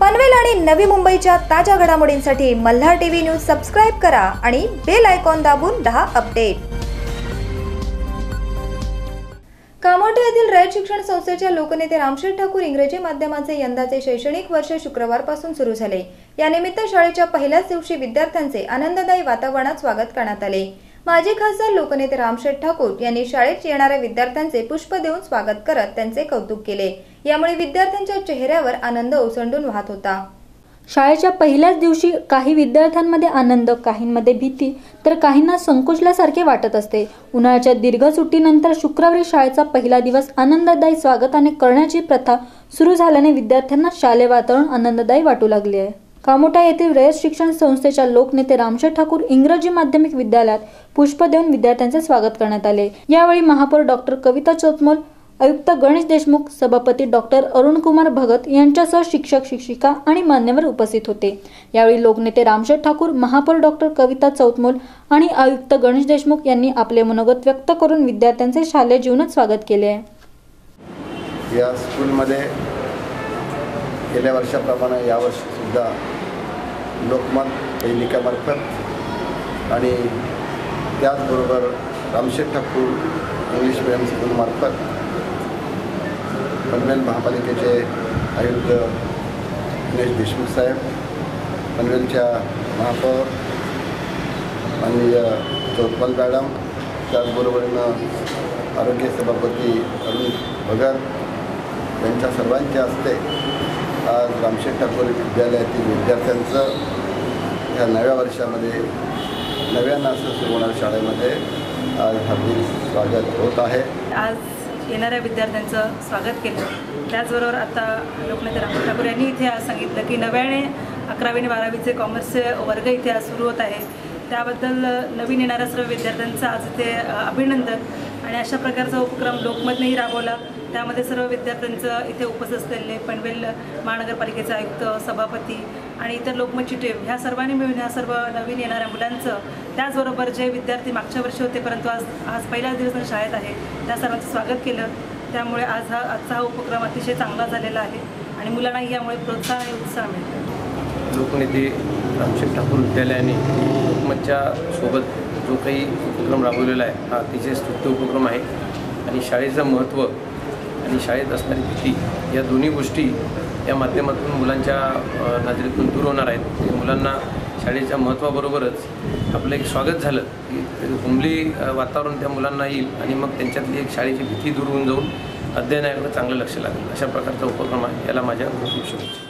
पनवेल आणि नवी मुंबईच्या ताज्या घडामोडींसाठी मल्हार टीव्ही न्यूज सबस्क्राईब करा आणि बेल आयकॉन दाबून दहा अपडेट. कामोठे येथील रयत शिक्षण संस्थेच्या लोकनेते रामशेठ ठाकूर इंग्रजी माध्यमाचे यंदाचे शैक्षणिक वर्ष शुक्रवारपासून सुरू झाले. यानिमित्त शाळेच्या पहिल्याच दिवशी विद्यार्थ्यांचे आनंददायी वातावरणात स्वागत करण्यात आले. माजी खासदार लोकनेते रामशेठ ठाकूर यांनी शाळेत येणाऱ्या विद्यार्थ्यांचे पुष्प देऊन स्वागत करत त्यांचे कौतुक केले. यामुळे विद्यार्थ्यांच्या चेहऱ्यावर आनंद ओसंडून वाहत होता. शाळेच्या पहिल्याच दिवशी काही विद्यार्थ्यांमध्ये आनंद काहींमध्ये भीती तर काहींना संकोचल्यासारखे वाटत असते. उन्हाळ्याच्या दीर्घ सुट्टीनंतर शुक्रवारी शाळेचा पहिला दिवस आनंददायी स्वागताने करण्याची प्रथा सुरू झाल्याने विद्यार्थ्यांना शालेय वातावरण आनंददायी वाटू लागले आहे. कामोठा येथील रयत शिक्षण संस्थेच्या लोकनेते रामशेठ ठाकूर इंग्रजी माध्यमिक विद्यालयात पुष्प देऊन विद्यार्थ्यांचे स्वागत करण्यात आले. यावेळी महापौर डॉक्टर कविता चोतमोल आयुक्त गणेश देशमुख सभापती डॉक्टर अरुणकुमार भगत यांच्यासह शिक्षक शिक्षिका आणि मान्यवर उपस्थित होते. यावेळी लोकनेते रामशेठ ठाकूर महापौर डॉक्टर कविता चौतमोल आणि आयुक्त गणेश देशमुख यांनी आपले मनोगत व्यक्त करून विद्यार्थ्यांचे शालेय जीवनात स्वागत केले. आहे या स्कूलमध्ये गेल्या वर्षाप्रमाणे यावर्षीसुद्धा लोकमत दैनिकामार्फत आणि त्याचबरोबर रामशेठ ठाकूर इंग्लिश मिडियम स्कूलमार्फत पनवेल महापालिकेचे आयुक्त गणेश देशमुख साहेब पनवेलच्या महापौर माननीय चौपाल मॅडम त्याचबरोबरीनं आरोग्य सभापती अरुण भगत यांच्या सर्वांच्या हस्ते आज रामशेठ ठाकूर विद्यालयातील विद्यार्थ्यांचं या नव्या वर्षामध्ये नव्यानं असं सुरू होणार शाळेमध्ये आज हार्दिक स्वागत होत आहे. आज येणाऱ्या विद्यार्थ्यांचं स्वागत केलं. त्याचबरोबर आता लोकनेते रामशेठ ठाकूर यांनी इथे आज सांगितलं की नव्याने अकरावी आणि बारावीचे कॉमर्सचे वर्ग इथे आज सुरू होत आहे. त्याबद्दल नवीन येणाऱ्या सर्व विद्यार्थ्यांचं आज इथे अभिनंदन. आणि अशा प्रकारचा उपक्रम लोकमतनेही राबवला. त्यामध्ये सर्व विद्यार्थ्यांचं इथे उपस्थित असलेले पनवेल महानगरपालिकेचे आयुक्त सभापती आणि इतर लोकमतची टीम ह्या सर्वांनी मिळून ह्या सर्व नवीन येणाऱ्या मुलांचं त्याचबरोबर जे विद्यार्थी मागच्या वर्षी होते परंतु आज आज पहिल्याच दिवस शाळेत आहे त्या सर्वांचं स्वागत केलं. त्यामुळे आज हा आजचा हा उपक्रम अतिशय चांगला झालेला आहे आणि मुलांनाही यामुळे प्रोत्साहन आणि उत्साह मिळतो. लोकनेते रामशेठ ठाकूर विद्यालयाने लोकमतच्या सोबत जो काही उपक्रम राबवलेला आहे हा अतिशय स्तुत्य उपक्रम आहे. आणि शाळेचं महत्त्व आणि शाळेत असणारी भीती या दोन्ही गोष्टी या माध्यमातून मुलांच्या नजरेतून दूर होणार आहेत. मुलांना शाळेच्या महत्त्वाबरोबरच आपलं एक स्वागत झालं की हुंबली वातावरण त्या मुलांना येईल आणि मग त्यांच्यातली एक शाळेची भीती दूर होऊन जाऊन अध्ययनाकडे चांगलं लक्ष लागेल. अशा प्रकारचा उपक्रम आहे. याला माझ्या खूप शुभेच्छा.